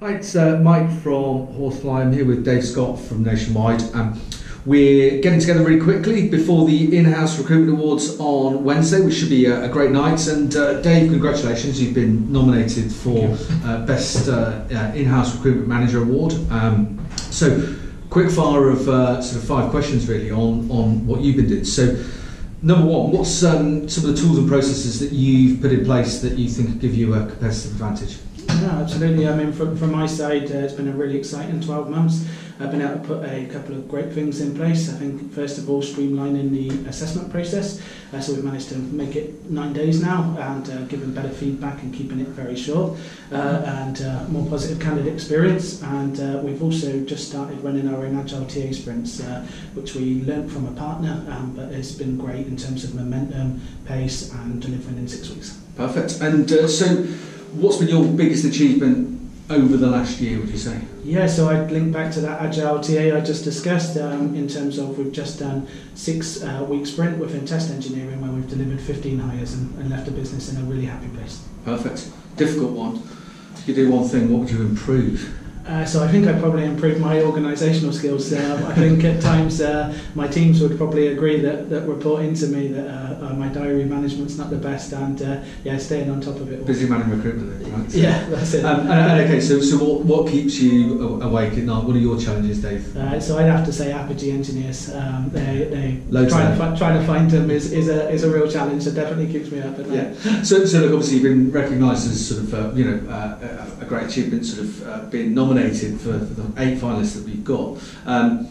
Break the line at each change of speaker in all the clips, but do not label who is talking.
Hi, it's uh, Mike from Horsefly. I'm here with Dave Scott from Nationwide. Um, we're getting together really quickly before the in-house recruitment awards on Wednesday, which should be a, a great night. And uh, Dave, congratulations! You've been nominated for uh, best uh, uh, in-house recruitment manager award. Um, so, quick fire of uh, sort of five questions really on on what you've been doing. So. Number one, what's um, some of the tools and processes that you've put in place that you think give you a competitive advantage?
No, absolutely. I mean, from, from my side, uh, it's been a really exciting 12 months. I've been able to put a couple of great things in place. I think, first of all, streamlining the assessment process. Uh, so we've managed to make it nine days now and uh, giving better feedback and keeping it very short uh, and uh, more positive candidate experience. And uh, we've also just started running our own Agile TA sprints, uh, which we learnt from a partner, um, but it's been great in terms of momentum, pace, and delivering in six weeks.
Perfect. And uh, so, what's been your biggest achievement over the last year, would you say?
Yeah, so I'd link back to that agile TA I just discussed um, in terms of we've just done six uh, week sprint within test engineering where we've delivered 15 hires and, and left the business in a really happy place.
Perfect. Difficult one. If you do one thing, what would you improve?
Uh, so I think I probably improved my organisational skills. Um, I think at times uh, my teams would probably agree that, that reporting to me that uh, uh, my diary management's not the best and uh, yeah, staying on top of it.
Busy man in recruitment, right? So-
Yeah, that's it.
Um, and, okay, so, so what, what keeps you awake at night? What are your challenges, Dave?
Uh, so I'd have to say Apigee engineers. Um, they they
Loads
trying to, fi- trying to find them is, is a is a real challenge. It definitely keeps me up at night.
Yeah. So, so look, obviously you've been recognised as sort of, uh, you know, uh, a a great achievement, sort of uh, being nominated for, for the eight finalists that we've got. Um,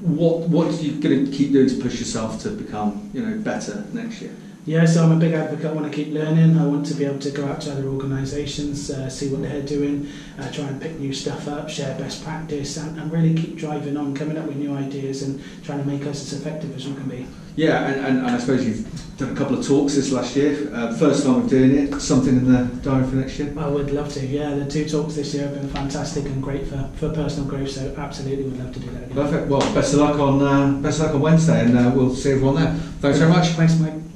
what what are you going to keep doing to push yourself to become, you know, better next year?
Yeah, so I'm a big advocate. I want to keep learning. I want to be able to go out to other organisations, uh, see what they're doing, uh, try and pick new stuff up, share best practice, and, and really keep driving on, coming up with new ideas and trying to make us as effective as we can be.
Yeah, and, and, and I suppose you've done a couple of talks this last year. Uh, first time of doing it. Something in the diary for next year.
I would love to. Yeah, the two talks this year have been fantastic and great for, for personal growth. So absolutely would love to do that again.
Perfect. Well, best of luck on uh, best of luck on Wednesday, and uh, we'll see everyone there. Thanks very much.
Thanks, Mike.